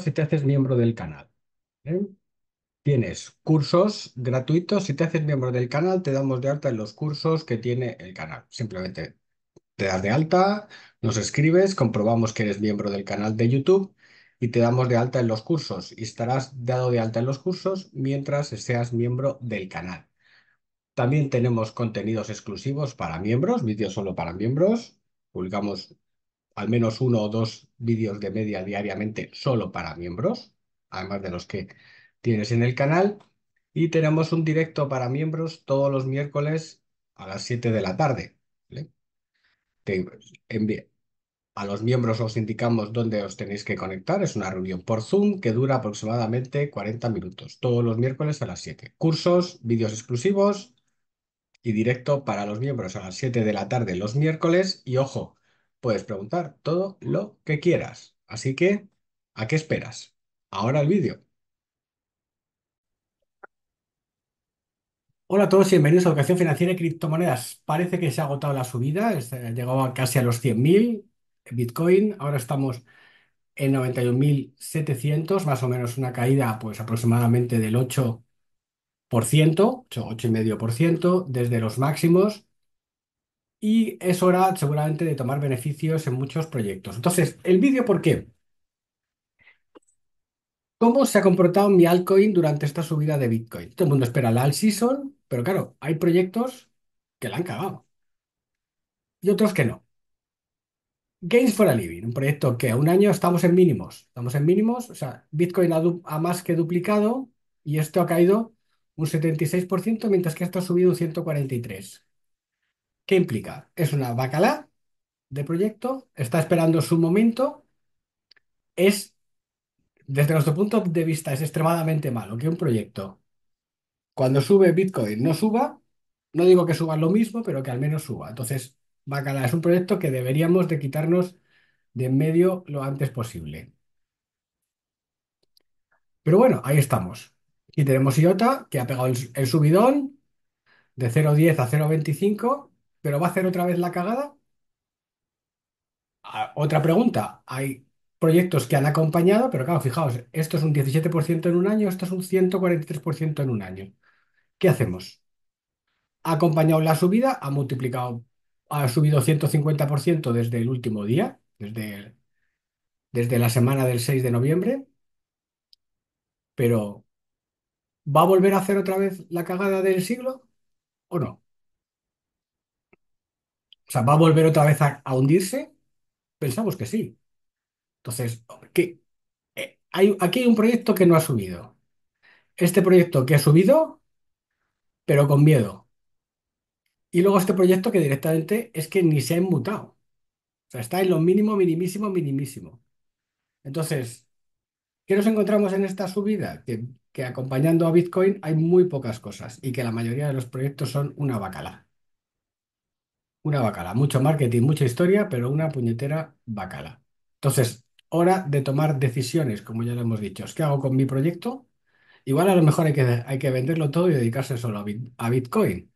si te haces miembro del canal. ¿eh? Tienes cursos gratuitos. Si te haces miembro del canal, te damos de alta en los cursos que tiene el canal. Simplemente te das de alta, nos escribes, comprobamos que eres miembro del canal de YouTube y te damos de alta en los cursos. Y estarás dado de alta en los cursos mientras seas miembro del canal. También tenemos contenidos exclusivos para miembros, vídeos solo para miembros. Publicamos al menos uno o dos vídeos de media diariamente solo para miembros, además de los que tienes en el canal. Y tenemos un directo para miembros todos los miércoles a las 7 de la tarde. a los miembros os indicamos dónde os tenéis que conectar. Es una reunión por Zoom que dura aproximadamente 40 minutos, todos los miércoles a las 7. Cursos, vídeos exclusivos y directo para los miembros a las 7 de la tarde los miércoles. Y ojo, puedes preguntar todo lo que quieras. Así que, ¿a qué esperas? Ahora el vídeo. Hola a todos y bienvenidos a Educación Financiera y Criptomonedas. Parece que se ha agotado la subida, eh, llegaba casi a los 100.000 Bitcoin, ahora estamos en 91.700, más o menos una caída pues aproximadamente del 8%, 8,5% desde los máximos y es hora seguramente de tomar beneficios en muchos proyectos. Entonces, ¿el vídeo por qué? ¿Cómo se ha comportado mi altcoin durante esta subida de Bitcoin? Todo el mundo espera la alt season, pero claro, hay proyectos que la han cagado y otros que no. Gains for a Living, un proyecto que a un año estamos en mínimos. Estamos en mínimos, o sea, Bitcoin ha, más que duplicado y esto ha caído un 76%, mientras que esto ha subido un 143%. ¿Qué implica? Es una bacala de proyecto, está esperando su momento, es, desde nuestro punto de vista, es extremadamente malo que un proyecto, cuando sube Bitcoin, no suba, no digo que suba lo mismo, pero que al menos suba. Entonces, bacala es un proyecto que deberíamos de quitarnos de en medio lo antes posible. Pero bueno, ahí estamos. Y tenemos IOTA, que ha pegado el, el subidón de 0,10 a 0,25 pero va a hacer otra vez la cagada. Ah, otra pregunta, hay proyectos que han acompañado, pero claro, fijaos, esto es un 17% en un año, esto es un 143% en un año. ¿Qué hacemos? Ha acompañado la subida, ha multiplicado, ha subido 150% desde el último día, desde, desde la semana del 6 de noviembre, pero ¿va a volver a hacer otra vez la cagada del siglo o no? O sea, ¿va a volver otra vez a, hundirse? Pensamos que sí. Entonces. Eh, aquí hay un proyecto que no ha subido. Este proyecto que ha subido, pero con miedo. Y luego este proyecto que directamente es que ni se ha inmutado. O sea, está en lo mínimo, minimísimo, minimísimo. Entonces, ¿qué nos encontramos en esta subida? Que, que acompañando a Bitcoin hay muy pocas cosas y que la mayoría de los proyectos son una bacala. Una bacala, mucho marketing, mucha historia, pero una puñetera bacala. Entonces, hora de tomar decisiones, como ya lo hemos dicho. ¿Qué hago con mi proyecto? Igual a lo mejor hay que, hay que venderlo todo y dedicarse solo a, Bitcoin,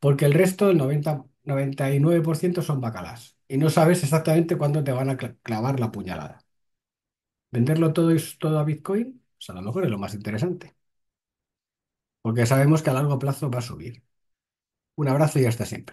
porque el resto, el 90, 99% son bacalas. Y no sabes exactamente cuándo te van a clavar la puñalada. ¿Venderlo todo y todo a Bitcoin? Pues a lo mejor es lo más interesante. Porque sabemos que a largo plazo va a subir. Un abrazo y hasta siempre.